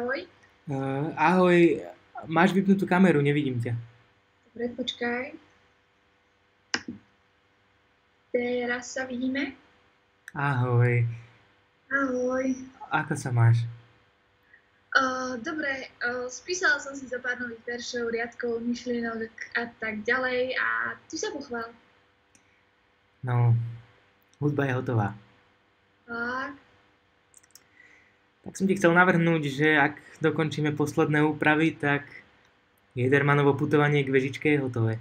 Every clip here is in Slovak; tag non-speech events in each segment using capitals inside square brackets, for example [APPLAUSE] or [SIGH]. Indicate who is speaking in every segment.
Speaker 1: ahoj.
Speaker 2: Uh, ahoj, máš vypnutú kameru, nevidím ťa.
Speaker 1: Dobre, počkaj. Teraz sa vidíme.
Speaker 2: Ahoj,
Speaker 1: Ahoj.
Speaker 2: ako sa máš?
Speaker 1: Uh, dobre, uh, spísala som si za pár nových veršov, riadkov, myšlienok a tak ďalej a ty sa pochvál.
Speaker 2: No, hudba je hotová.
Speaker 1: Tak,
Speaker 2: Tak som ti chcel navrhnúť, že ak dokončíme posledné úpravy, tak Jedermanovo putovanie k vežičke je hotové.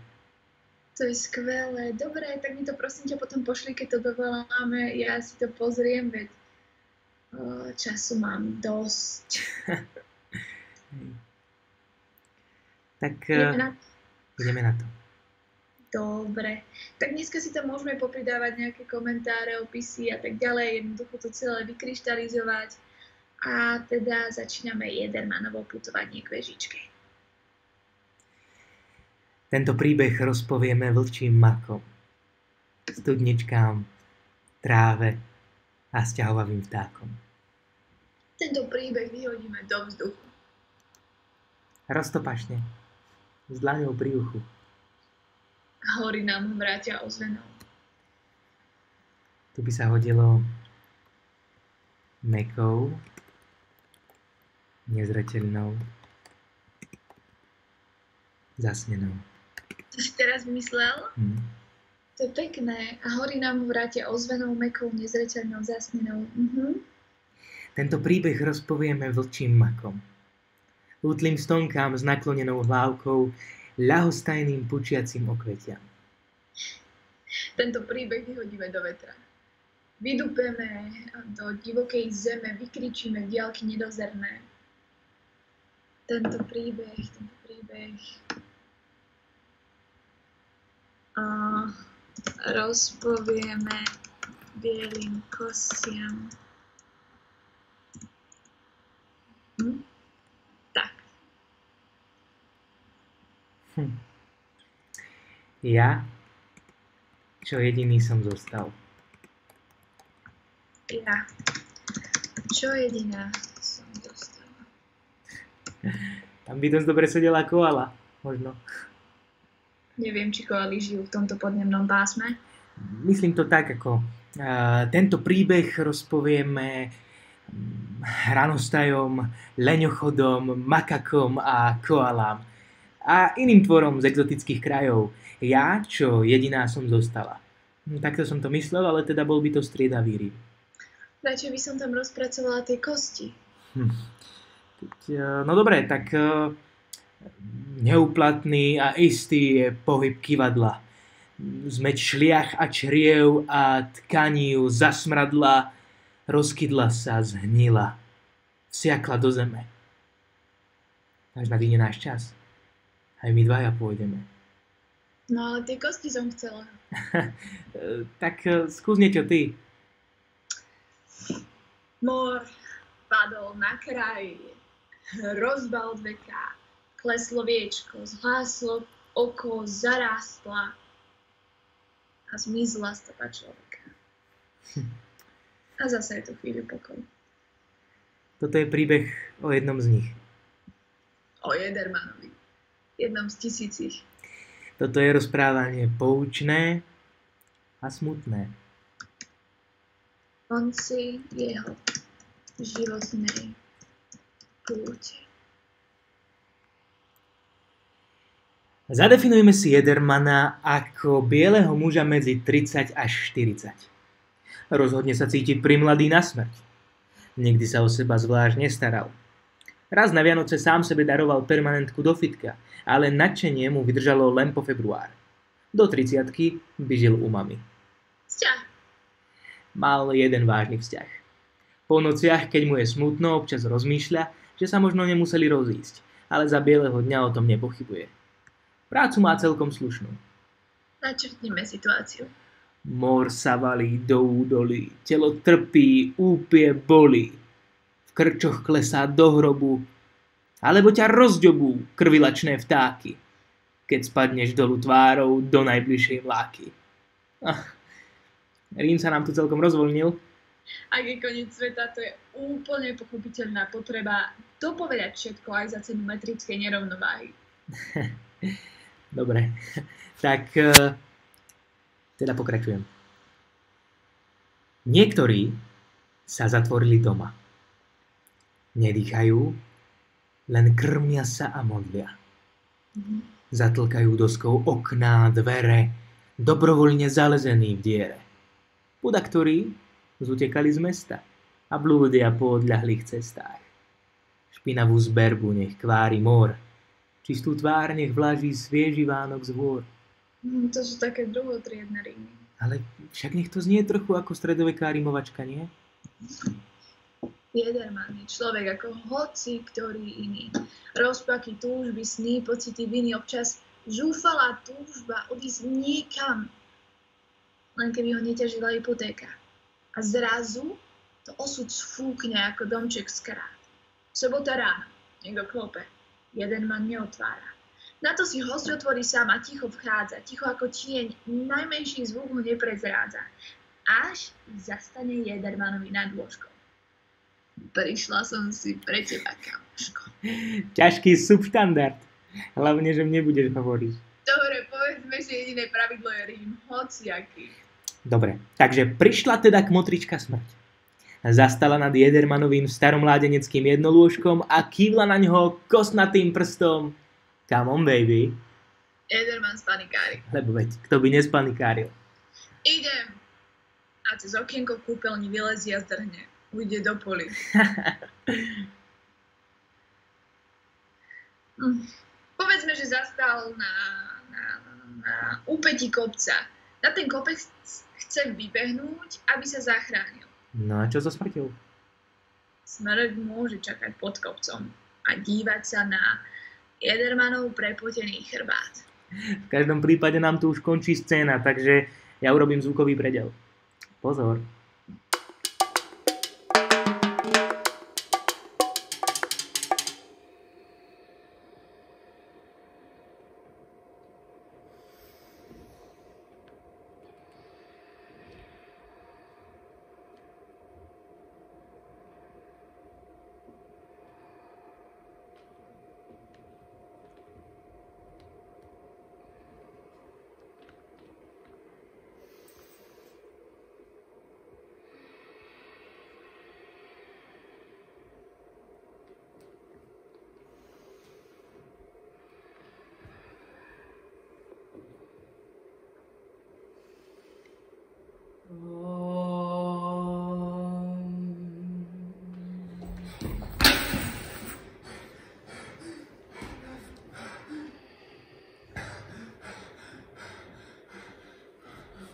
Speaker 1: to je skvelé. Dobre, tak mi to prosím ťa potom pošli, keď to dovoláme. Ja si to pozriem, veď času mám dosť. [LAUGHS]
Speaker 2: Tak
Speaker 1: Ideme na
Speaker 2: ideme na to.
Speaker 1: Dobre, tak dneska si tam môžeme popridávať nejaké komentáre, opisy a tak ďalej, jednoducho to celé vykryštalizovať. A teda začíname Jedermanovo putovanie k vežičke.
Speaker 2: Tento príbeh rozpovieme vlčím makom, studničkám, tráve a sťahovavým vtákom.
Speaker 1: Tento príbeh vyhodíme do vzduchu.
Speaker 2: Roztopašne, s dlaňou pri uchu.
Speaker 1: Hory nám vrátia ozvenou.
Speaker 2: Tu by sa hodilo mekou, nezreteľnou, zasnenou.
Speaker 1: To si teraz myslel?
Speaker 2: Hm.
Speaker 1: To je pekné. A hory nám vrátia ozvenou, mekou, nezreteľnou, zasnenou. Mhm.
Speaker 2: Tento príbeh rozpovieme vlčím makom. Útlým stonkám s naklonenou hlávkou, ľahostajným pučiacim okvetiam.
Speaker 1: Tento príbeh vyhodíme do vetra. Vydupeme do divokej zeme, vykričíme diálky nedozerné. Tento príbeh, tento príbeh a rozpovieme bielým kostiam. Hm? Tak,
Speaker 2: Hm. Ja, čo jediný som zostal.
Speaker 1: ja. Čo jediná? [LAUGHS]
Speaker 2: Tam by dosť dobre sedela koala, možno.
Speaker 1: Neviem, či koali žijú v tomto podnemnom pásme.
Speaker 2: Myslím to tak, ako uh, tento príbeh rozpovieme mm, hranostajom, leňochodom, makakom a koalám a iným tvorom z exotických krajov. Ja, čo jediná som zostala. Hm, Takto som to myslel, ale teda bol by to striedavý rým.
Speaker 1: Radšej by som tam rozpracovala tie kosti.
Speaker 2: Hm. Keď, eh, no dobre, tak eh, neúplatný a istý je pohyb kivadla. Zmeť šliach a čriev a tkaniu zasmradla, rozkydla sa, zhnila, vsiakla do zeme. Až nadíne náš čas. Aj my dvaja pôjdeme.
Speaker 1: No ale tie kosti som chcela. [LAUGHS]
Speaker 2: Tak eh, skús niečo ty.
Speaker 1: Mor padol na kraj, rozbal veka, kleslo viečko, zhláslo oko, zarástla a zmizla stopa človeka. A zase je tu chvíľu pokoj.
Speaker 2: Toto je príbeh o jednom z nich.
Speaker 1: O Jedermanovi. Jednom z tisícich.
Speaker 2: Toto je rozprávanie poučné a smutné.
Speaker 1: konci jeho životnej púte.
Speaker 2: Zadefinujme si Jedermana ako bieleho muža medzi 30 až 40. Rozhodne sa cítiť primladý na smrť. Nikdy sa o seba zvlášť nestaral. Raz na Vianoce sám sebe daroval permanentku do fitka, ale nadšenie mu vydržalo len po február. Do 30 by žil u mami.
Speaker 1: Vzťah.
Speaker 2: Mal jeden vážny vzťah. Po nociach, keď mu je smutno, občas rozmýšľa, že sa možno nemuseli rozísť, ale za bieleho dňa o tom nepochybuje. Prácu má celkom slušnú.
Speaker 1: Načrtnime situáciu.
Speaker 2: Mor sa valí do údolí, telo trpí, úpie bolí. V krčoch klesá do hrobu, alebo ťa rozďobú krvilačné vtáky, keď spadneš dolu tvárou do najbližšej vláky. Ach, Rím sa nám tu celkom rozvoľnil.
Speaker 1: Ak je koniec sveta, to je úplne pochopiteľná potreba dopovedať všetko aj za cenu metrickej nerovnováhy. [LAUGHS]
Speaker 2: Dobre, tak e, teda pokračujem. Niektorí sa zatvorili doma. Nedýchajú, len krmia sa a modlia. Zatlkajú doskou okná, dvere, dobrovoľne zalezení v diere. Puda, ktorí zutekali z mesta a blúdia po odľahlých cestách. Špinavú zberbu nech kvári mor, čistú tvár nech vlaží svieži Vánok z hôr.
Speaker 1: Mm, to sú také druhotriedne rímy.
Speaker 2: Ale však nech to znie trochu ako stredoveká rimovačka, nie?
Speaker 1: Jederman je človek ako hoci ktorý iný. Rozpaky, túžby, sny, pocity viny, občas zúfalá túžba odísť niekam, len keby ho neťažila hypotéka. A zrazu to osud sfúkne ako domček z krát. Sobota ráno, niekto klope, jeden man neotvára. Na to si host otvorí sám a ticho vchádza, ticho ako tieň, najmenší zvuk ho neprezrádza. Až zastane Jedermanovi nad lôžkom. Prišla som si pre teba, kamoško.
Speaker 2: Ťažký subštandard. Hlavne, že mne budeš hovoriť.
Speaker 1: Dobre, povedzme, že jediné pravidlo je rím, hociaký.
Speaker 2: Dobre, takže prišla teda k motrička smrť. Zastala nad Jedermanovým starom mládeneckým jednolôžkom a kývla na ňoho kosnatým prstom. Come on, baby.
Speaker 1: Jederman spanikári.
Speaker 2: Lebo veď, kto by nespanikáril.
Speaker 1: Idem. A cez okienko kúpeľni vylezie a zdrhne. Ujde do poli. [LAUGHS] Hm. Povedzme, že zastal na, na, na úpetí kopca. Na ten kopec chce vybehnúť, aby sa zachránil.
Speaker 2: No a čo so smrťou?
Speaker 1: Smrť môže čakať pod kopcom a dívať sa na Jedermanov prepotený chrbát.
Speaker 2: V každom prípade nám tu už končí scéna, takže ja urobím zvukový predel. Pozor.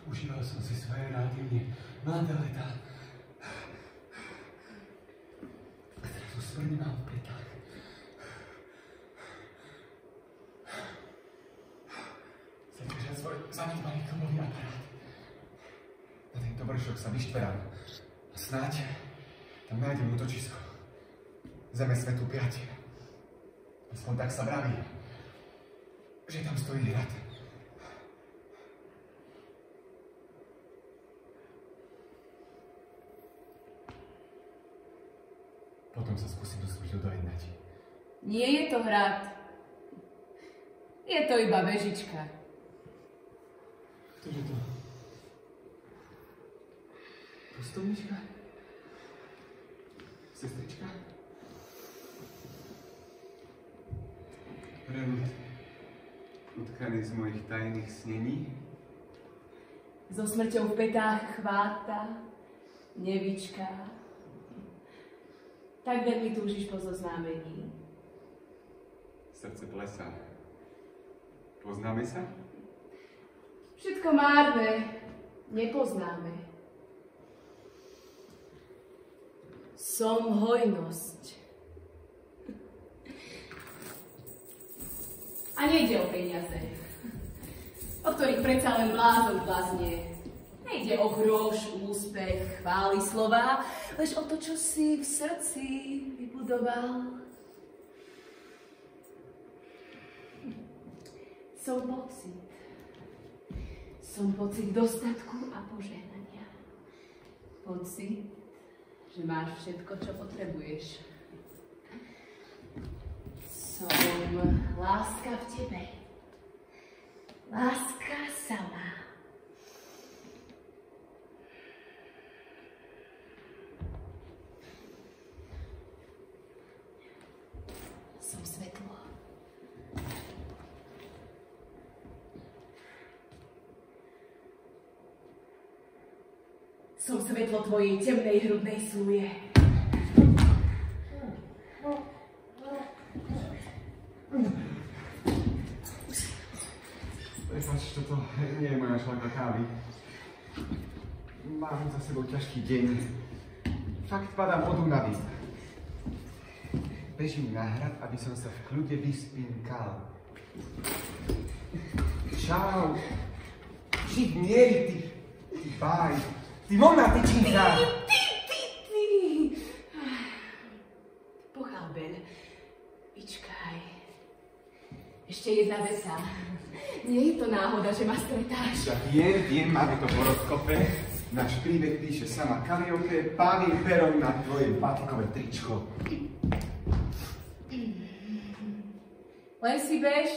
Speaker 3: Užíval som si svoje nádivne mladé letá. A zrazu smrdí mám v petách. Chcem držať svoj zanedbaný filmový aparát. Na tento vršok sa vyštverám. A snáď tam nájdem útočisko. Zeme svetu piať. Aspoň tak sa vraví, že tam stojí hrad. Potom sa skúsim do dojednať.
Speaker 4: Nie je to hrad. Je to iba vežička.
Speaker 3: Ktože to? Pustovnička? Prelud utkaný z mojich tajných snení?
Speaker 4: So smrťou v petách chváta, nevička. Tak veľmi túžiš po zoznámení.
Speaker 3: Srdce plesá. Poznáme sa?
Speaker 4: Všetko márne, nepoznáme. Som hojnosť. A nejde o peniaze, o ktorých predsa len blázon bláznie. Nejde o hroš, úspech, chvály slova, lež o to, čo si v srdci vybudoval. Som pocit. Som pocit dostatku a požehnania. Pocit že máš všetko, čo potrebuješ. Som láska v tebe. Láska sama. Som svetlo. Som svetlo tvojej temnej hrudnej sluje.
Speaker 3: Prepač, toto šlaka kávy. Mám za sebou ťažký deň. Fakt padám od únavy. Bežím na hrad, aby som sa v kľude vyspinkal. Čau. Žiť miery, ty, ty báj. Ty von na tyčinka.
Speaker 4: Ty, ty, ty, ty. Pochábeň. Vyčkaj. Ešte jedna veta. Nie je to náhoda, že ma stretáš.
Speaker 3: Ja viem, viem, máme to v horoskope. Náš príbeh píše sama Kaliope, páli perom na tvoje batikové tričko.
Speaker 4: Len si bež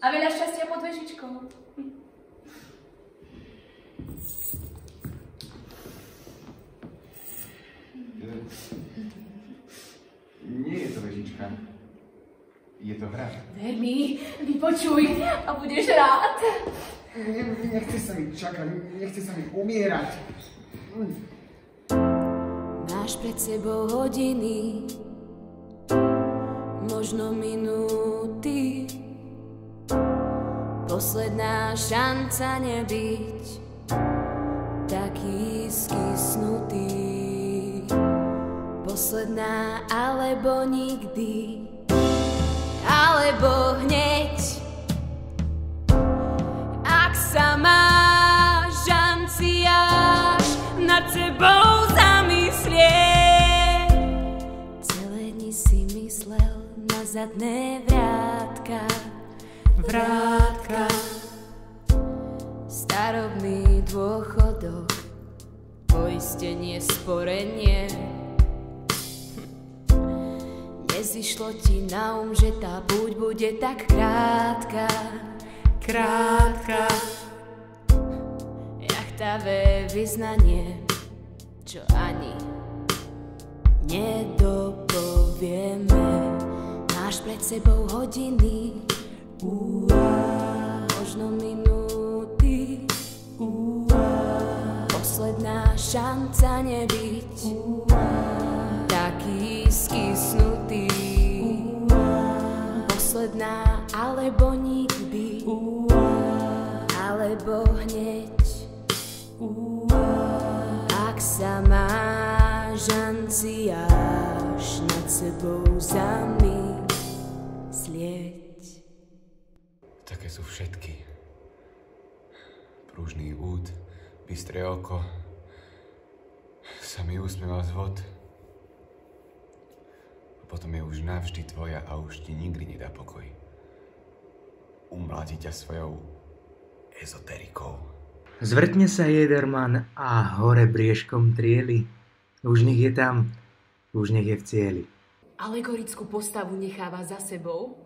Speaker 4: a veľa šťastia pod vežičkou.
Speaker 3: Nie je to vežička. Je to hra.
Speaker 4: Ver mi, vypočuj a budeš rád.
Speaker 3: Ne- Nechce sa mi čakať, nechce sa mi umierať.
Speaker 5: Máš pred sebou hodiny, možno minúty. Posledná šanca nebyť taký skysnutý. Posledná alebo nikdy, alebo hneď. Ak sa máš, anciáš nad sebou zamyslieť. Celé dni si myslel na zadné vrátka, vrátka. Starobný dôchodok, poistenie, sporenie. Nezišlo ti na um, že tá buď bude tak krátka, krátka. Jachtavé vyznanie, čo ani nedopovieme. Máš pred sebou hodiny, úa, možno minúty, úa. Posledná šanca nebyť taký skysnutý. Posledná alebo nikdy, alebo hneď. Ak sa máš, anciáš nad sebou zamyslieť.
Speaker 3: Také sú všetky. Pružný úd, bystré oko, sa mi usmieval z vod. A potom je už navždy tvoja a už ti nikdy nedá pokoj. Umladí ťa svojou ezoterikou.
Speaker 2: Zvrtne sa Jederman a hore briežkom trieli. Už nech je tam, už nech je v cieli.
Speaker 4: Alegorickú postavu necháva za sebou.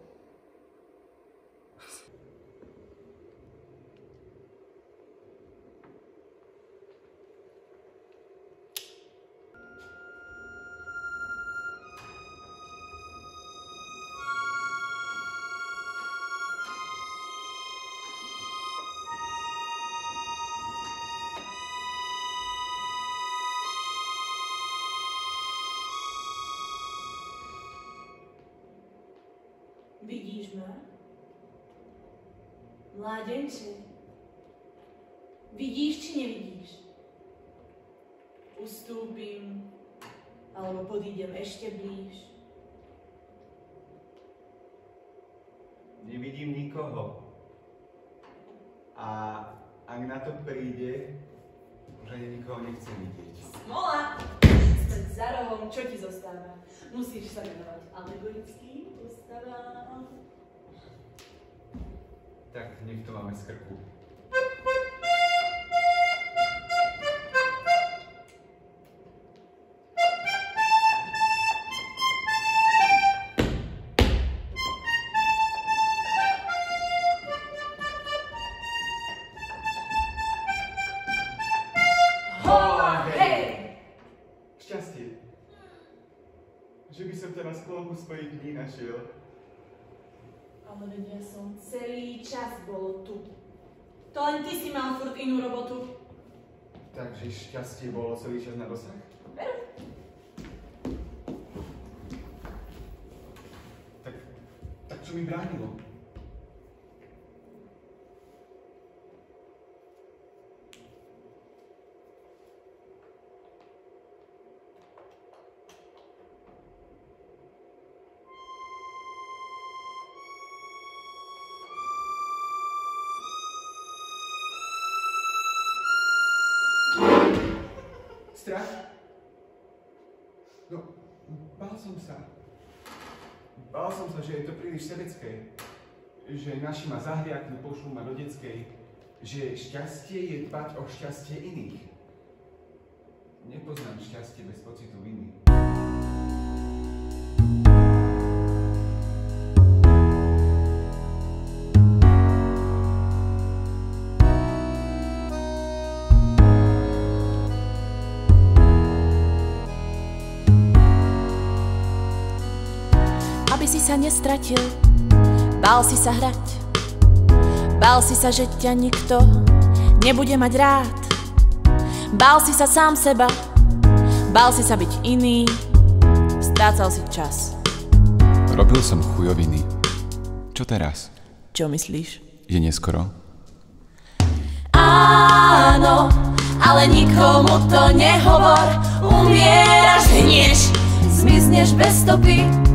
Speaker 6: Vidíš ma? Mládenče, vidíš či nevidíš? Ustúpim, alebo podídem ešte blíž.
Speaker 3: Nevidím nikoho. A ak na to príde, už ani nikoho nechcem vidieť.
Speaker 6: Mola! Späť za rohom, čo ti zostáva? Musíš sa venovať alegorickým.
Speaker 3: Tak, nech to máme z krku. Šťastie. Že by
Speaker 6: som teraz chvíľku svojich dní našiel celý čas bol tu. To len ty si mal furt inú robotu.
Speaker 3: Takže šťastie bolo celý čas na dosah? Tak, tak čo mi bránilo? Strach? No, bál som sa. Bál som sa, že je to príliš sebecké. Že naši ma zahliaknú, pošlú ma do detskej. Že šťastie je dbať o šťastie iných. Nepoznám šťastie bez pocitu viny.
Speaker 7: Sa nestratil. Bál si sa hrať, bál si sa, že ťa nikto nebude mať rád. Bál si sa sám seba, bál si sa byť iný, strácal si čas.
Speaker 3: Robil som chujoviny. Čo teraz?
Speaker 7: Čo myslíš?
Speaker 3: Je neskoro?
Speaker 7: Áno, ale nikomu to nehovor. Umieraš, hnieš, zmizneš bez stopy.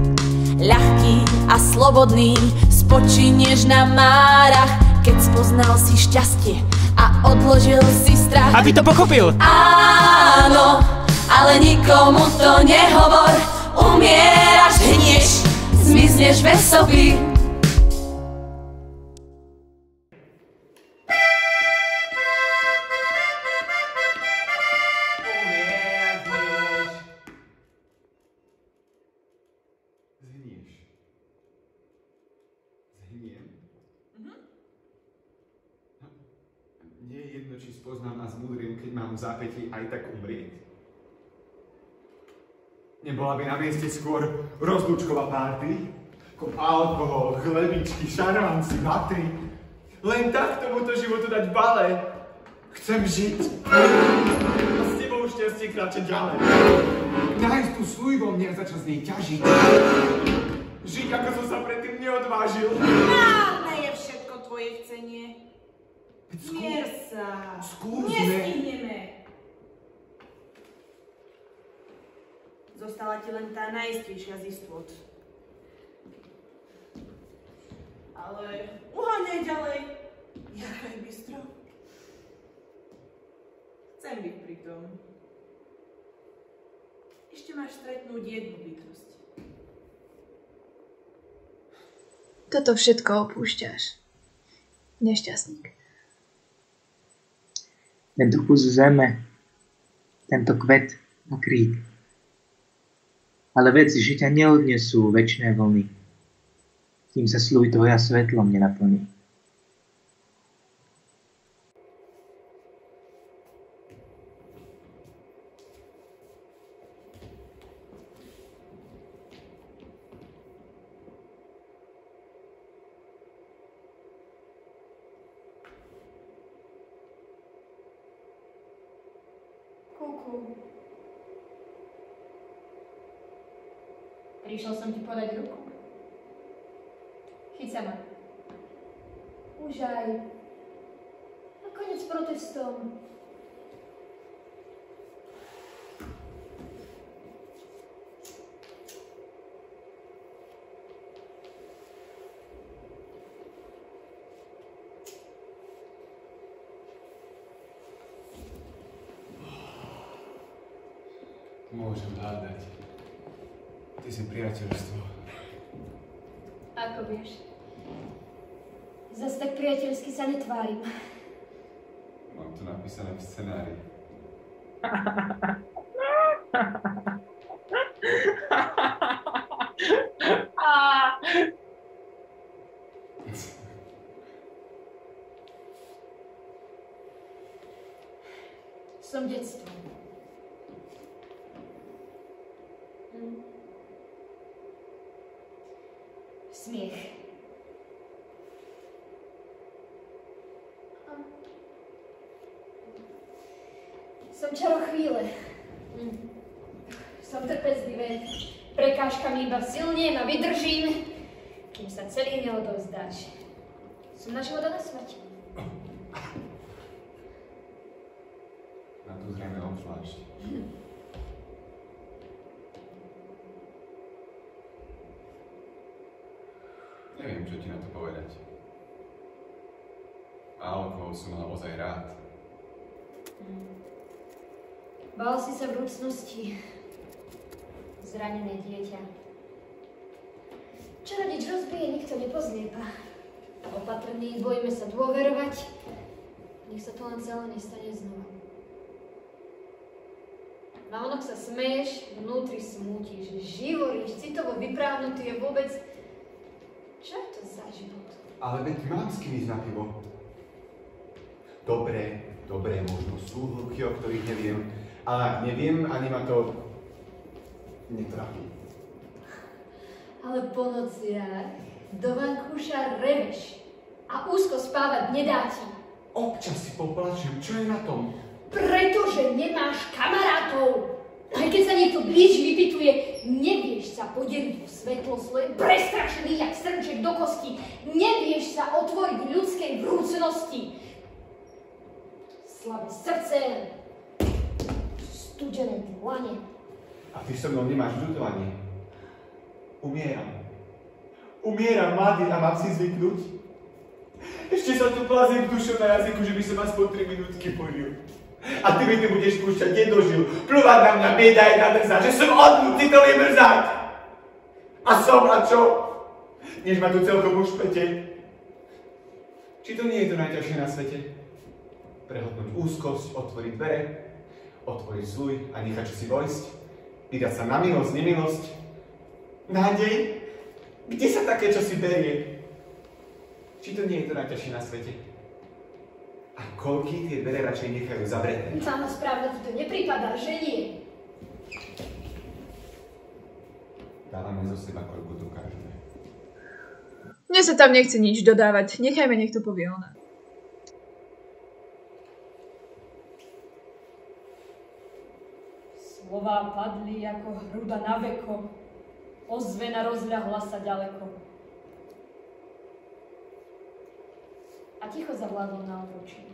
Speaker 7: Ľahký a slobodný, spočinieš na márach, keď spoznal si šťastie a odložil si strach.
Speaker 2: Aby to pochopil!
Speaker 7: Áno, ale nikomu to nehovor. Umieraš, hnieš, zmizneš bez stopy.
Speaker 3: Nie je jedno, či spoznám a zmúdrim, keď mám v zápätí aj tak umrieť. Nebola by na mieste skôr rozlúčková párty? Ako alkohol, chlebičky, šarvanci, batry. Len tak tomuto životu dať bale. Chcem žiť. A s tebou šťastie kráčať ďalej. Nájsť tú sluj vo mne a začať z nej ťažiť. Žiť, ako som sa predtým neodvážil.
Speaker 6: Márne je všetko tvoje chcenie.
Speaker 3: Skú-
Speaker 6: Mier sa.
Speaker 3: skúsme.
Speaker 6: Nestihneme. Zostala ti len tá najistejšia z istôt. Ale uháňaj ďalej. Jachaj bystro. Chcem byť pri tom. Ešte máš stretnúť jednu bytosť.
Speaker 1: Toto všetko opúšťaš. Nešťastník.
Speaker 2: Tento kus zeme, tento kvet a krík. Ale veci žitia neodnesú väčšie vlny, kým sa sluj tvoja svetlom nenaplní.
Speaker 8: Kuku. Prišiel som ti podať ruku. Chyť sa ma. Už aj. A konec protestom.
Speaker 3: Môžem hľadať. Ty si priateľstvo.
Speaker 8: Ako vieš. Zas tak priateľsky sa netvárim.
Speaker 3: Mám to napísané v scenári.
Speaker 8: Som detstvo. Hm. Smiech. Som čaro chvíle. Hm. Som trpezlivé. Prekážkami iba silniem a vydržím, kým sa celý neodovzdáš. Som na život a na smrť.
Speaker 3: Na to zrejme obzvlášť. Neviem, čo ti na to povedať. Koho som mal ozaj rád.
Speaker 8: Bál si sa vrúcnosti. Zranené dieťa. Čo rodič rozbije, nikto nepozliepa. Opatrný, bojíme sa dôverovať. Nech sa to len celé nestane znova. Navonok sa smeješ, vnútri smútiš, živoríš, citovo vyprávnutý je vôbec... Čo je to za život?
Speaker 3: Ale veď mám s kým ísť na pivo. Dobre, dobre, možno sú hluchy, o ktorých neviem. Ale ak neviem, ani ma to netrafí.
Speaker 8: Ale po nociach do vankúša reveš a úzko spávať nedá ti.
Speaker 3: Občas si poplačem, čo je na tom?
Speaker 8: Pretože nemáš kamarátov. Aj keď sa niekto blíži, vypituje, nevieš sa podeliť o svetlo svoje, prestrašený jak srnček do kosti. Nevieš sa otvoriť ľudskej vrúcnosti. Slabé srdce, studené dlane.
Speaker 3: A ty so mnou nemáš ľutovanie. Umieram. Umieram, mladý, a mám si zvyknúť? Ešte sa tu plazím dušou na jazyku, že by som aspoň 3 minútky polil. A ty mi tu budeš púšťať nedožil, plúvať na mňa bieda jedna drzá, že som odnutý to vymrzať. A som a čo? Než ma tu celkom ušpete. Či to nie je to najťažšie na svete? Prehodnúť úzkosť, otvoriť dvere, otvoriť zluj a nechať si vojsť? Vydať sa na milosť, nemilosť? Nádej? Kde sa také čo si berie? Či to nie je to najťažšie na svete? A koľky tie dvere radšej nechajú zavreté?
Speaker 8: Samosprávne ti to nepripadá, že nie?
Speaker 3: Dávame zo seba, koľko dokážeme.
Speaker 1: Mne sa tam nechce nič dodávať. Nechajme, nech to povie ona.
Speaker 6: Slová padli ako hruda na veko, ozvena rozľahla sa ďaleko.
Speaker 8: A ticho zavládlo na obručí.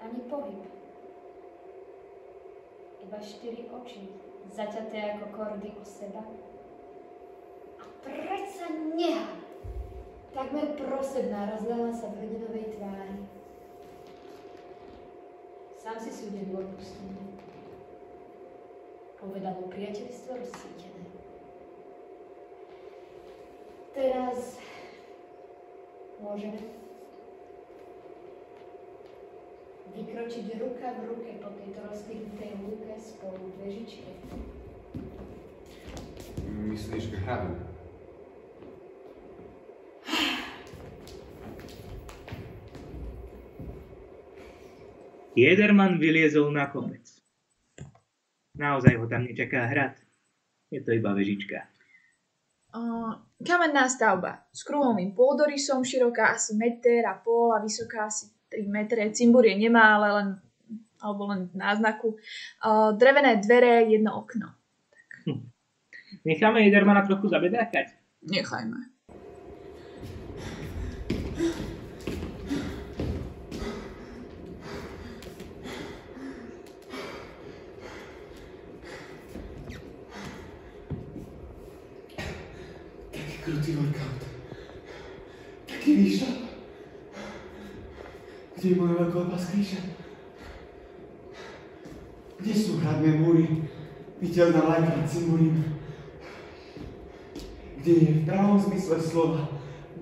Speaker 8: Ani pohyb. Iba štyri oči, zaťaté ako kordy o seba. A predsa neha. Takmer prosebná rozľala sa v hrdinovej tvári. Sám si súdil odpustenie. Povedalo priateľstvo rozsvítené. Teraz môžeme vykročiť ruka v ruke po tejto rozkvitnutej lúke spolu v.
Speaker 3: Myslíš k hradu?
Speaker 2: Jederman vyliezol na kopec. Naozaj ho tam nečaká hrad. Je to iba vežička.
Speaker 1: Uh, kamenná stavba s kruhovým pôdorysom, široká asi meter a pol a vysoká asi 3 metre. Cimburie nemá, ale len, alebo len náznaku. Uh, drevené dvere, jedno okno.
Speaker 2: Necháme Jedermana trochu zabedákať.
Speaker 1: Nechajme.
Speaker 3: Taký krutý workout. Taký výšľap. Kde je moja veľkolepá skrýša? Kde sú hradné múry? Viteľná lajka nad Cimburim. Kde je v pravom zmysle slova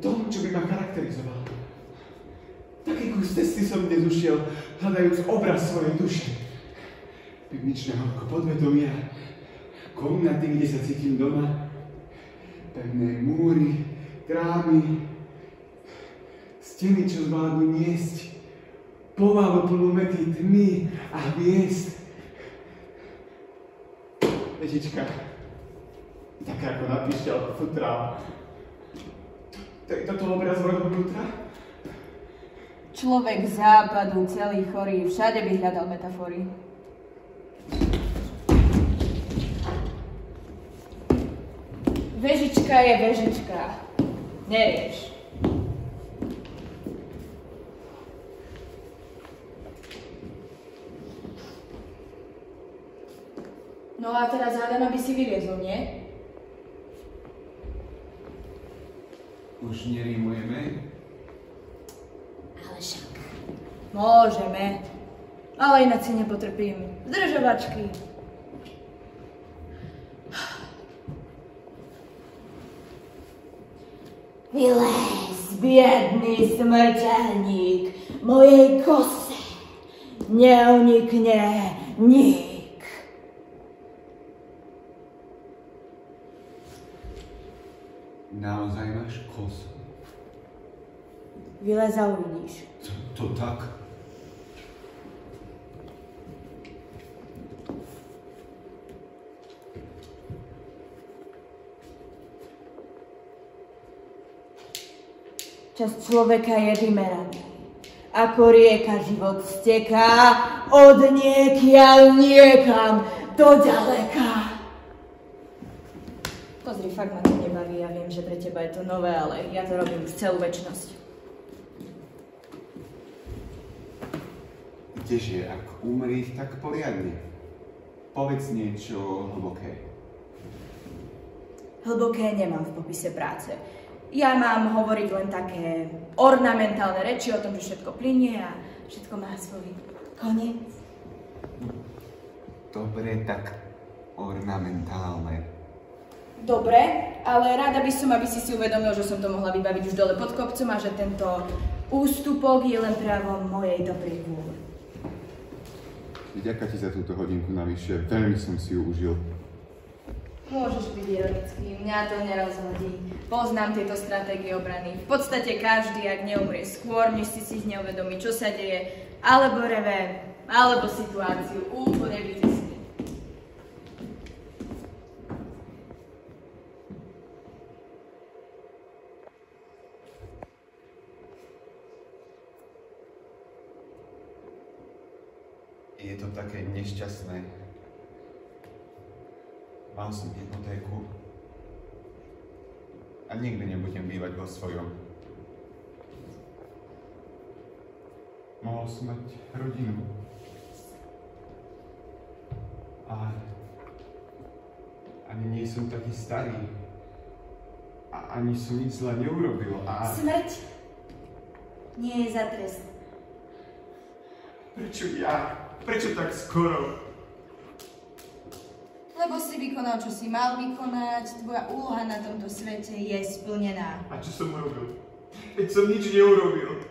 Speaker 3: to, čo by ma charakterizoval. Taký kus cesty som dnes ušiel, hľadajúc obraz svojej duše. Pivničné horko podvedomia, komnaty, kde sa cítim doma, pevné múry, trámy, steny, čo zvládnu niesť, pomalu plnú mety tmy a hviezd. Večička, Tak ako na píšťalku futrál. To je toto obraz môjho vnútra?
Speaker 4: Človek západu, celý chorý, všade by hľadal metafory. Vežička je vežička. Nerieš. No a teraz hádam, aby si vyliezol, nie?
Speaker 3: Už nerímujeme?
Speaker 4: Ale však. Môžeme. Ale ináč si nepotrpím. Zdržovačky. Vylez, biedný smrteľník, mojej kose neunikne nik.
Speaker 3: Naozaj máš kosu?
Speaker 4: Vylez a uvidíš.
Speaker 3: To, to tak?
Speaker 4: Čas človeka je vymeraný. Ako rieka život steká od niekiaľ niekam do ďaleka. Pozri, fakt ma to nebaví. Ja viem, že pre teba je to nové, ale ja to robím už celú väčnosť.
Speaker 3: Kdeže, ak umrieť, tak poriadne. Povedz niečo hlboké.
Speaker 4: Hlboké nemám v popise práce. Ja mám hovoriť len také ornamentálne reči o tom, že všetko plinie a všetko má svoj koniec.
Speaker 3: Dobre, tak ornamentálne.
Speaker 4: Dobre, ale rada by som, aby si si uvedomil, že som to mohla vybaviť už dole pod kopcom a že tento ústupok je len právom mojej dobrej vôle.
Speaker 3: Ďakujem ti za túto hodinku navyše, veľmi som si ju užil.
Speaker 4: Môžeš byť ironický, mňa to nerozhodí. Poznám tieto stratégie obrany. V podstate každý, ak neumrie skôr, než si si neuvedomí, čo sa deje, alebo reve, alebo situáciu úplne vytisne.
Speaker 3: Je to také nešťastné. Mal som hypotéku a nikdy nebudem bývať vo svojom. Mohol som mať rodinu. Ale ani nie som taký starý. A ani som nič zle neurobil. A
Speaker 4: Smrť nie je za trest.
Speaker 3: prečo ja? Prečo tak skoro?
Speaker 4: Lebo si vykonal, čo si mal vykonať, tvoja úloha na tomto svete je splnená.
Speaker 3: A čo som urobil? Veď som nič neurobil.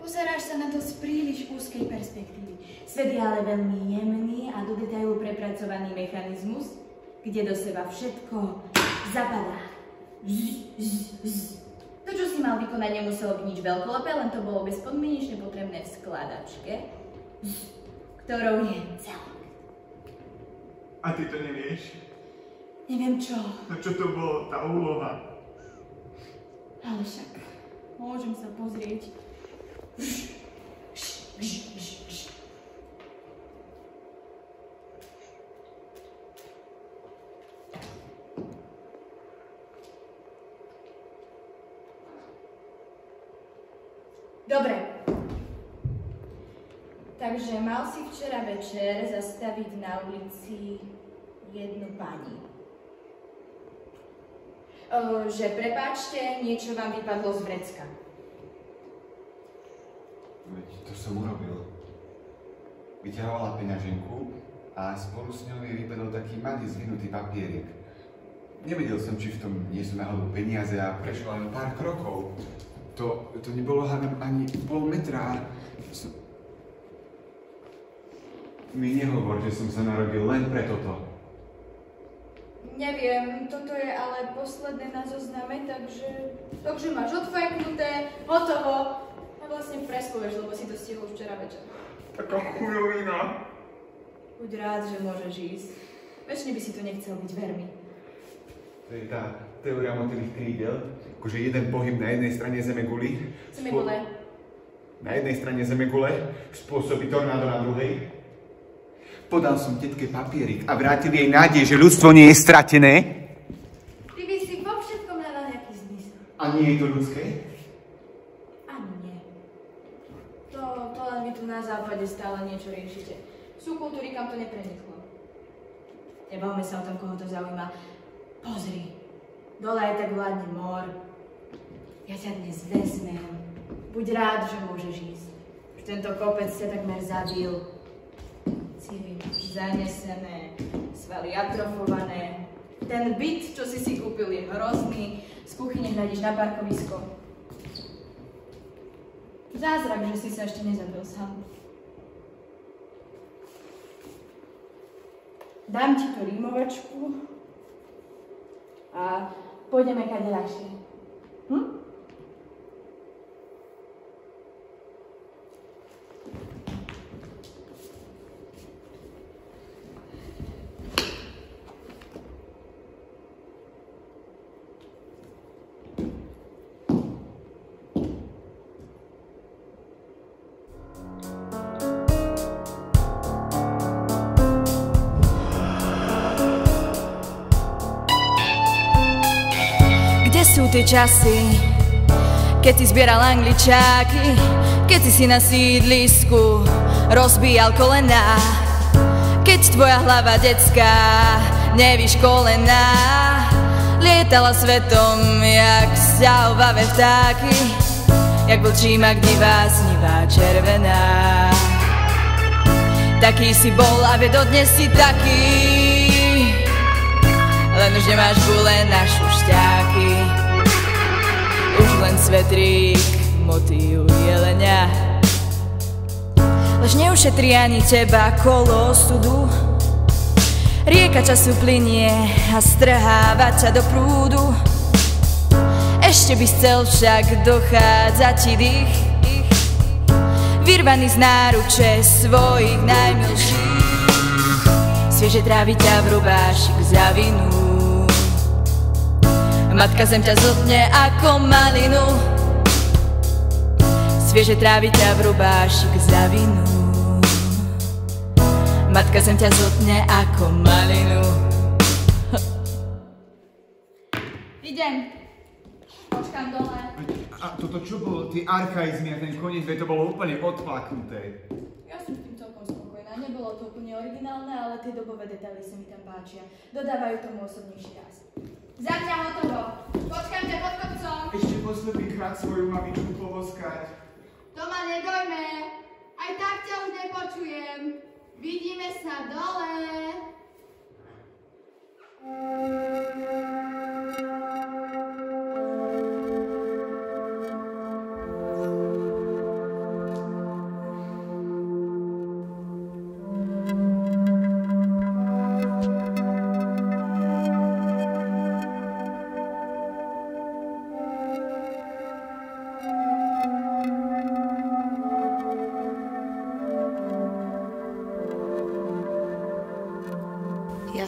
Speaker 4: Pozeráš sa na to z príliš úzkej perspektívy. Svet je ale veľmi jemný a do detailu prepracovaný mechanizmus, kde do seba všetko zapadá. To, čo si mal vykonať, nemuselo byť nič veľkolepé, len to bolo bezpodmienečne potrebné v skladačke, ktorou je celok.
Speaker 3: A ty to nevieš?
Speaker 4: Neviem čo,
Speaker 3: No čo to bolo, tá úloha?
Speaker 4: ale však môžem sa pozrieť. Dobre. Takže mal si včera večer zastaviť na ulici jednu pani. O, že prepáčte, niečo vám vypadlo z vrecka.
Speaker 3: Veď to som urobil. Vyťahovala peňaženku a spolu s ňou jej vypadol taký malý zvinutý papierik. Nevedel som, či v tom nie sú náhodou peniaze a prešiel len pár krokov. To, to nebolo hádam ani pol metra som... Mi nehovor, že som sa narodil len pre toto.
Speaker 4: Neviem, toto je ale posledné na zozname, takže, takže máš odfajknuté, hotovo. A vlastne prespuješ, lebo si to stihol včera večer.
Speaker 3: Taká chujovina.
Speaker 4: Buď rád, že môžeš ísť. Väčšine by si tu nechcel byť, ver mi.
Speaker 3: To je tá teória motivých krídel, akože jeden pohyb na jednej strane Zeme guli.
Speaker 4: Zemegule.
Speaker 3: Na jednej strane Zeme gule spôsobí tornádo na druhej. Podal som tetke papierik a vrátil jej nádej, že ľudstvo nie je stratené.
Speaker 4: Ty by si vo všetkom dával nejaký zmysel.
Speaker 3: A nie je to ľudské?
Speaker 4: Ani nie. To, to len vy tu na západe stále niečo riešite. Sú kultúry, kam to nepreniklo. Nebavme sa o tom, koho to zaujíma. Pozri, dole aj tak vládne mor. Ja ťa dnes vezmem. Buď rád, že môžeš ísť. Už tento kopec ťa takmer zabil. Cívy máš zanesené, svaly atrofované. Ten byt, čo si si kúpil, je hrozný. Z kuchyne hľadíš na parkovisko. Zázrak, že si sa ešte nezabil sám. Dám ti tú rímovačku a pôjdeme kade ľahšie. Hm?
Speaker 9: Tie časy, keď si zbieral angličáky, keď si si na sídlisku rozbíjal kolená, keď tvoja hlava detská nevyškolená lietala svetom jak sťahovavé vtáky, jak vlčíma divá snivá červená. Taký si bol a vie dodnes si taký, len už nemáš gule na šušťáky svetrík, motív jelenia. Lež neušetrí ani teba kolo sudu Rieka času plinie a strháva ťa do prúdu. Ešte by chcel však dochádzať ti dých Vyrvaný z náruče svojich najmilších. Svieže trávy ťa v rubášik zavinú Matka zem ťa zotne ako malinu Svieže trávy ťa v rubášik zavinú Matka zem ťa zotne ako malinu [LAUGHS]
Speaker 4: Idem. Počkám dole.
Speaker 3: A toto čo bolo? Tie archaizmy a ten koniec, to bolo úplne odplaknuté.
Speaker 4: Ja som s tým celkom spokojná. Nebolo to úplne originálne, ale tie dobové detaily sa mi tam páčia. Dodávajú tomu osobnejší raz. Za mňa hotovo. Počkám ťa pod kopcom.
Speaker 3: Ešte posledný krát svoju mamičku povoskať.
Speaker 6: To ma nedojme. Aj tak ťa už nepočujem. Vidíme sa dole.
Speaker 9: Ja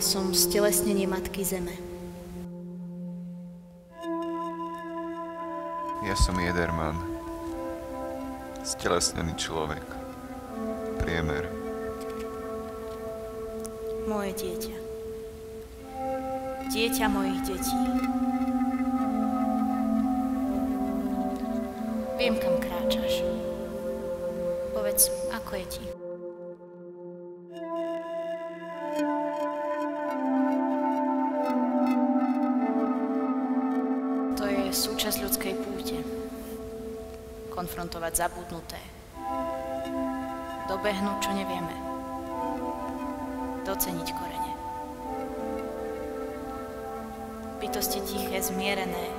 Speaker 9: som stelesnenie Matky Zeme.
Speaker 10: Ja som Jederman. Stelesnený človek. Priemer.
Speaker 9: Moje dieťa. Dieťa mojich detí. Viem, kam kráčaš. Povedz, ako je ti. Konfrontovať zabudnuté. Dobehnúť, čo nevieme. Doceniť korene. Bytosti tiché, zmierené,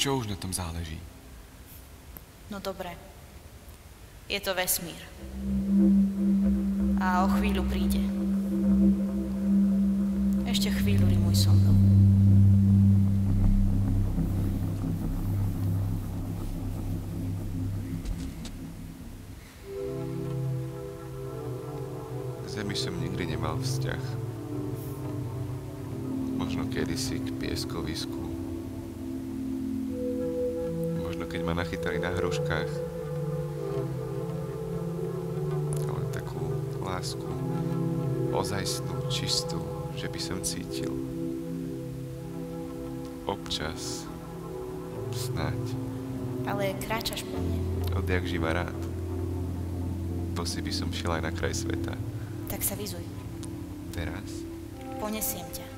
Speaker 10: čo už na tom záleží?
Speaker 9: No dobre. Je to vesmír. A o chvíľu príde. Ešte chvíľu rimuj so mnou.
Speaker 10: Zemi som nikdy nemal vzťah. Možno kedysi k pieskovisku. Keď ma nachytali na hruškách. Ale takú lásku, ozajstnú, čistú, že by som cítil. Občas, snáď,
Speaker 9: Ale kráčaš po mne.
Speaker 10: odjak živa rád. Bosy by som šiel aj na kraj sveta.
Speaker 9: Tak sa vyzuj.
Speaker 10: Teraz.
Speaker 9: Ponesiem ťa.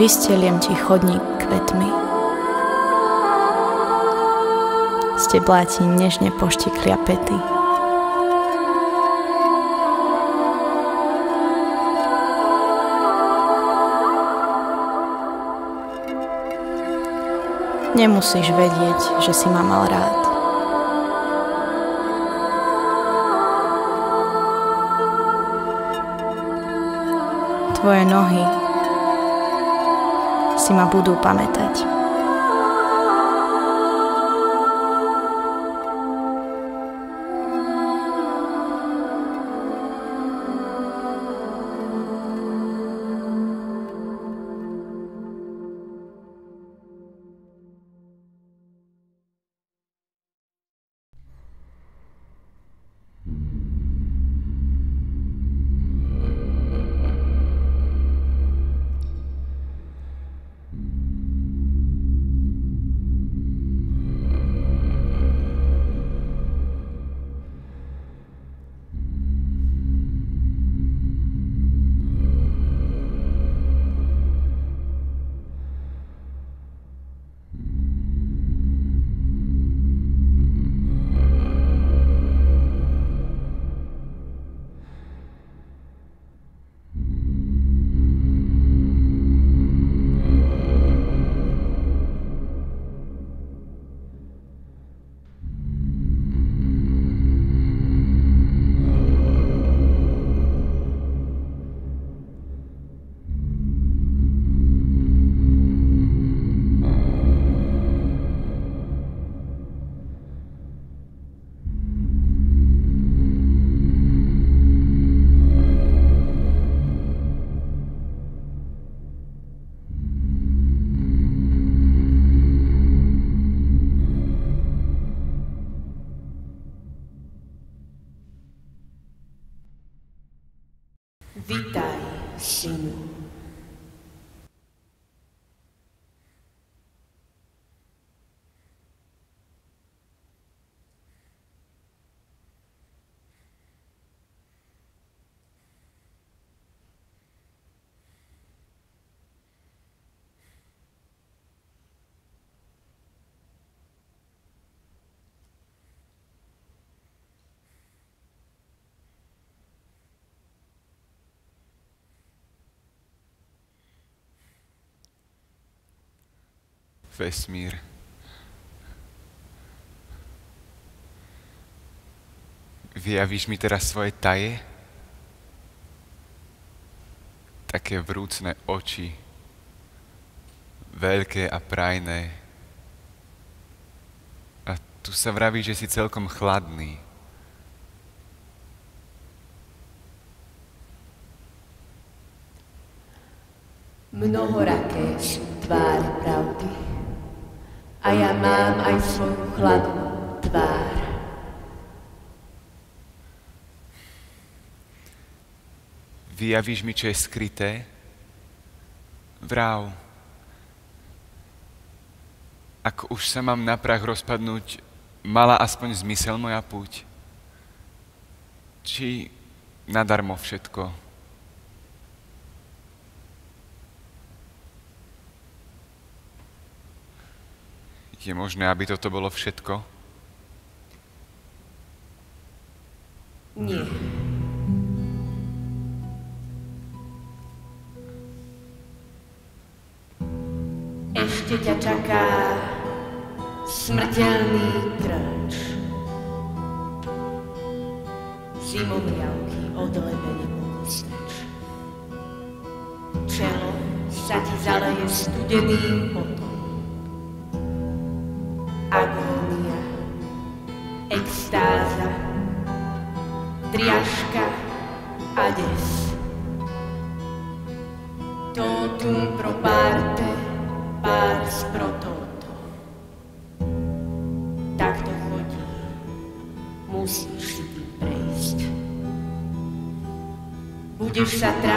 Speaker 9: Vysteliem ti chodník kvetmi. Steblá ti nežne poštiklia pety. Nemusíš vedieť, že si ma mal rád. Tvoje nohy si ma budú pamätať.
Speaker 10: Vesmír. Vyjavíš mi teraz svoje taje? Také vrúcne oči, veľké a prajné. A tu sa vraví, že si celkom chladný.
Speaker 5: Mnohoraké pravdy. A ja mám aj svoju chladnú tvár.
Speaker 10: Vyjavíš mi, čo je skryté? Vrav. Ak už sa mám na prach rozpadnúť, mala aspoň zmysel moja púť? Či nadarmo všetko? Je možné, aby toto bolo všetko?
Speaker 5: Nie. Ešte ťa čaká smrteľný trč. Zimomriavky odlepene pokosnič. Čelo sa ti zaleje studeným potom. Budeš sa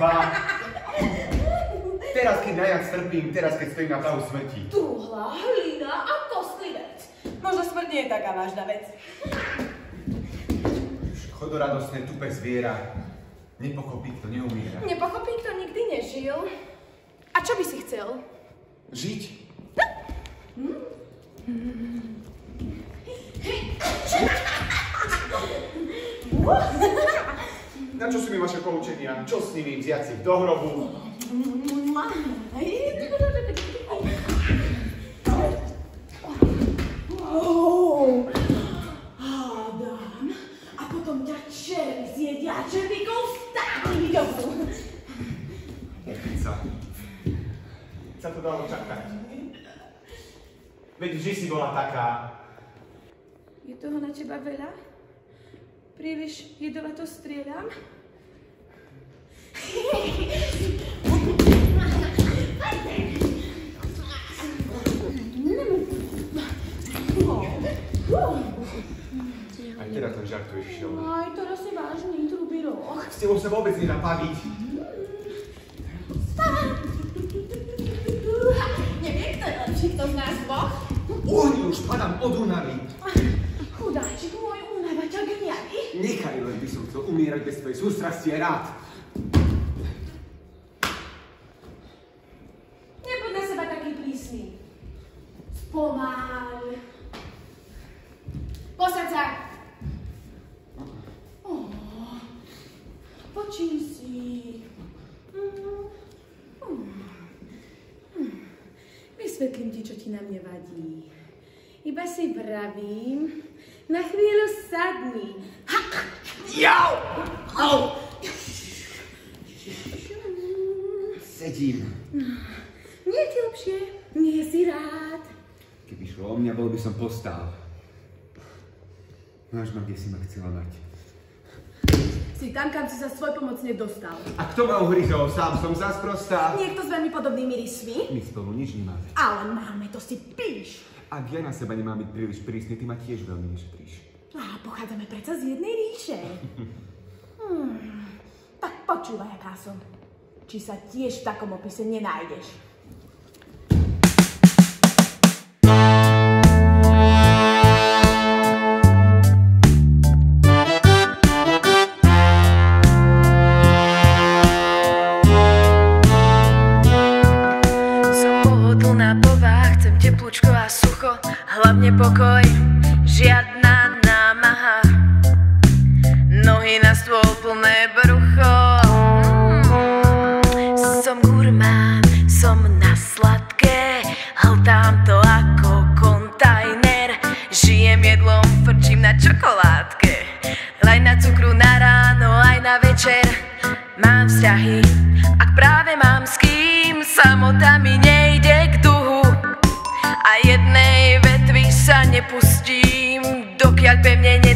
Speaker 3: blbá. Teraz, keď najviac trpím, teraz, keď stojím na prahu smrti.
Speaker 6: Truhla, hlina a kostlivec. Možno smrť nie je taká vážna vec.
Speaker 3: Chodoradostné, tupé zviera. Nepochopí, kto neumiera.
Speaker 6: Nepochopí, kto nikdy nežil. A čo by si chcel?
Speaker 3: Žiť? Na čo sú mi vaše poučenia? Čo s nimi? Vziať si do hrobu?
Speaker 6: Oh, Adam. A potom ťa červy zjedia a červíkov stále vyďobnú.
Speaker 3: Sa. sa to dalo čakať. Veď vždy si bola taká.
Speaker 6: Je toho na teba veľa? Príliš jedovato strieľam?
Speaker 3: Aj teraz len žartuješ, Sheldon.
Speaker 6: Aj, teraz si vážny, trubý roh.
Speaker 3: S tebou sa vôbec nedá baviť.
Speaker 6: Neviem, kto je lepší, kto z nás dvoch.
Speaker 3: Uhni už, padám od únavy.
Speaker 6: Chudáčik môj, ťa gniaví.
Speaker 3: Nechaj, len by som chcel umírať bez tvojej sústrasti a rád.
Speaker 6: Nebuď na seba taký prísny. Spomáľ. Posaď sa. Oh, počím si. Vysvetlím ti, čo ti na mne vadí. Iba si vravím, na chvíľu sadni. Ha!
Speaker 3: Jau! Au! Sedím.
Speaker 6: Nie je ti lepšie? Nie si rád?
Speaker 3: Keby šlo o mňa, bol by som postál. Máš ma, kde si ma chcela mať.
Speaker 6: Si tam, kam si sa svoj pomocne dostal.
Speaker 3: A kto ma uhryzol? Sám som zas prostá.
Speaker 6: Niekto s veľmi podobnými rysmi?
Speaker 3: My spolu nič nemáme.
Speaker 6: Ale máme, to si píš.
Speaker 3: Ak ja na seba nemám byť príliš prísny, ty ma tiež veľmi nešpríš.
Speaker 6: A pochádzame predsa z jednej ríše. [LAUGHS] Hmm. Tak počúvaj, aká som. Či sa tiež v takom opise nenájdeš.
Speaker 1: Calpe, ñe,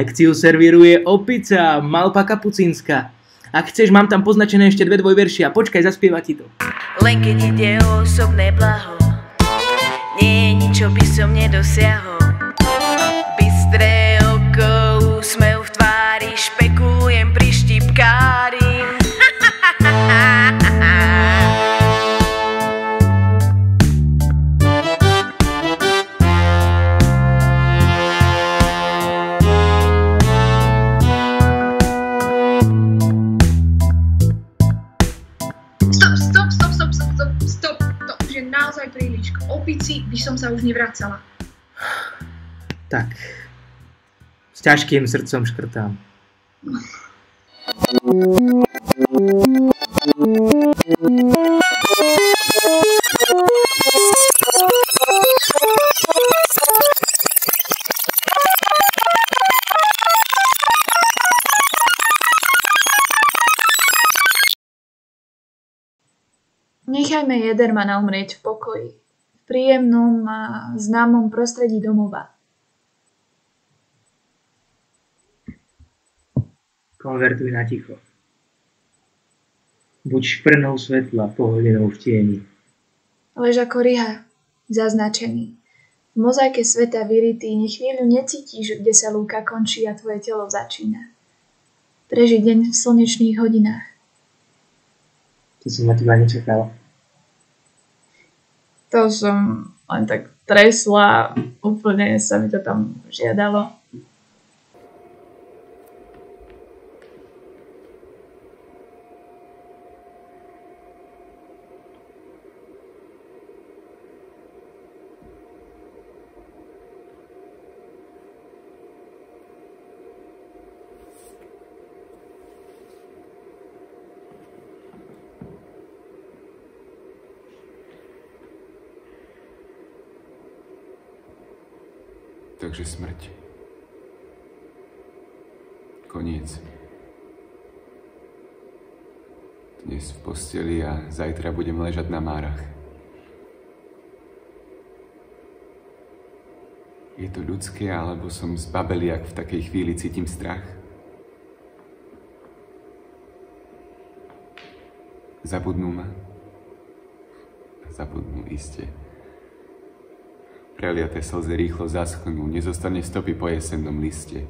Speaker 2: Lekciu servíruje opica, malpa kapucínska. Ak chceš, mám tam poznačené ešte dve dvojveršia. Počkaj, zaspieva ti to.
Speaker 5: Len keď ide o osobné blaho Nie je nič, čo by som nedosiahol Bystré
Speaker 1: sa už nevracala.
Speaker 2: Tak. S ťažkým srdcom škrtám.
Speaker 1: Nechajme Jedermana umrieť v pokoji. Príjemnom a známom prostredí domova.
Speaker 2: Konvertuj na ticho. Buď šprnou svetla, pohodenou v tieni.
Speaker 1: Lež ako ryha, zaznačený. V mozaike sveta vyritý, ni chvíľu necítiš, kde sa lúka končí a tvoje telo začína. Preži deň v slnečných hodinách.
Speaker 2: To som na teba nečakal.
Speaker 1: To som len tak tresla, úplne sa mi to tam žiadalo.
Speaker 10: Takže smrť. Koniec. Dnes v posteli a zajtra budem ležať na márach. Je to ľudské, alebo som zbabelý, ak v takej chvíli cítim strach? Zabudnú ma? Zabudnú iste. Preliaté slzy rýchlo zaschnú, nezostane stopy po jesennom liste.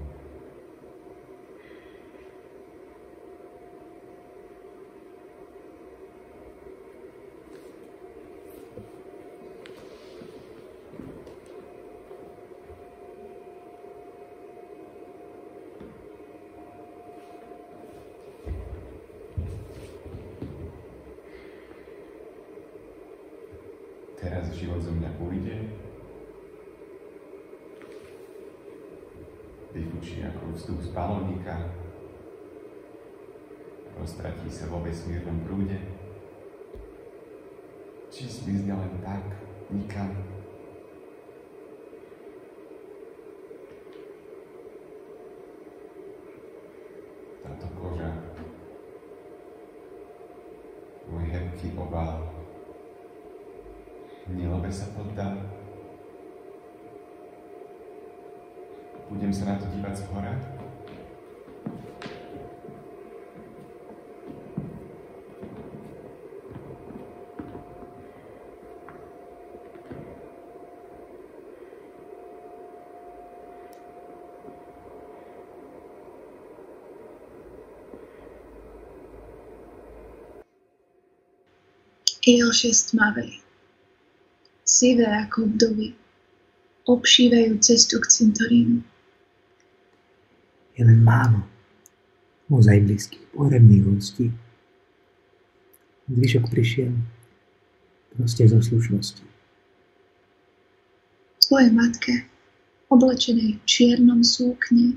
Speaker 10: Teraz život zo mňa ujde, vyfučí ako vzduch z balónika, roztratí sa vo vesmírnom prúde, či zmizne len tak, nikam. Budem sa na to dívať z hora.
Speaker 1: Ilšie stmavé, sivé ako vdovy, obšívajú cestu k cintorínu.
Speaker 2: Je len málo ozaj blízkych pohrebných hostí. Zvyšok prišiel proste zo slušnosti.
Speaker 1: Tvoje matke, oblečenej v čiernom súkne,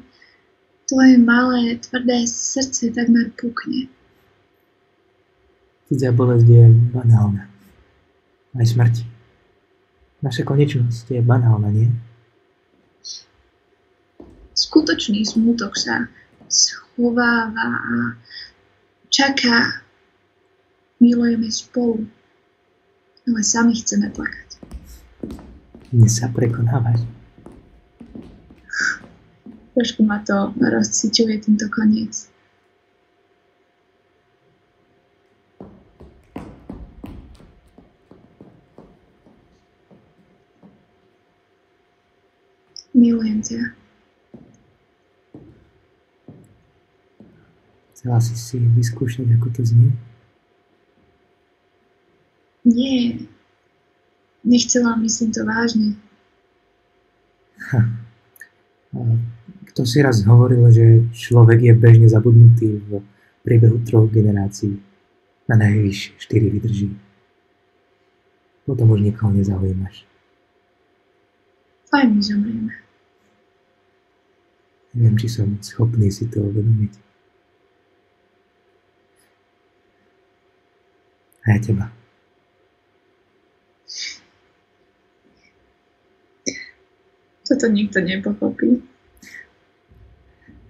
Speaker 1: tvoje malé, tvrdé srdce takmer pukne.
Speaker 2: Cudzia bolesť je banálna. Aj smrť. Naša konečnosť je banálna, nie?
Speaker 1: Skutočný smutok sa schováva a čaká. Milujeme spolu, ale sami chceme plakať.
Speaker 2: Dnes sa prekonávať.
Speaker 1: Trošku ma to rozciťuje tento koniec. Milujem ťa.
Speaker 2: Chcela si si vyskúšať, ako to znie?
Speaker 1: Nie. Nechcela, myslím to vážne.
Speaker 2: Ha. Kto si raz hovoril, že človek je bežne zabudnutý v priebehu troch generácií. Na najvyššie štyri vydrží. Potom už nikoho nezaujímaš.
Speaker 1: Aj my zomrieme.
Speaker 2: Neviem, či som schopný si to uvedomiť. A ja teba.
Speaker 1: Toto nikto nepochopí.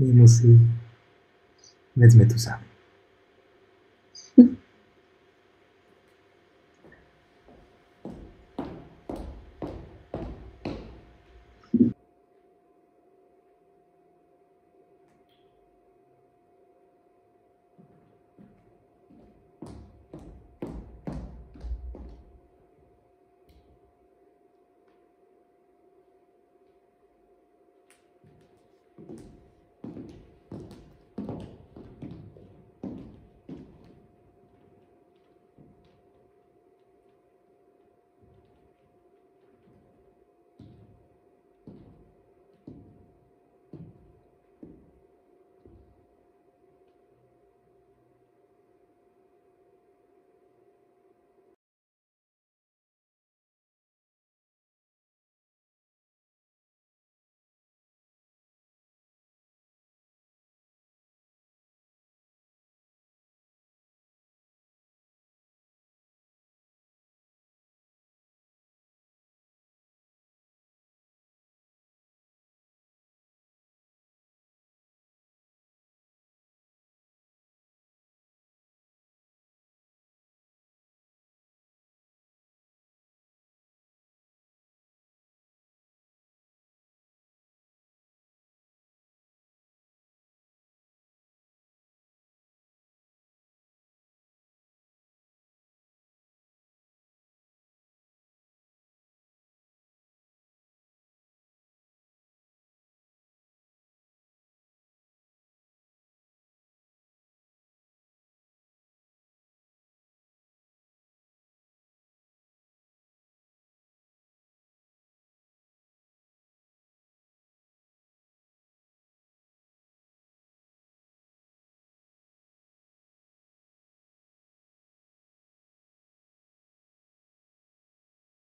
Speaker 2: Nemusí. Veď sme tu sami.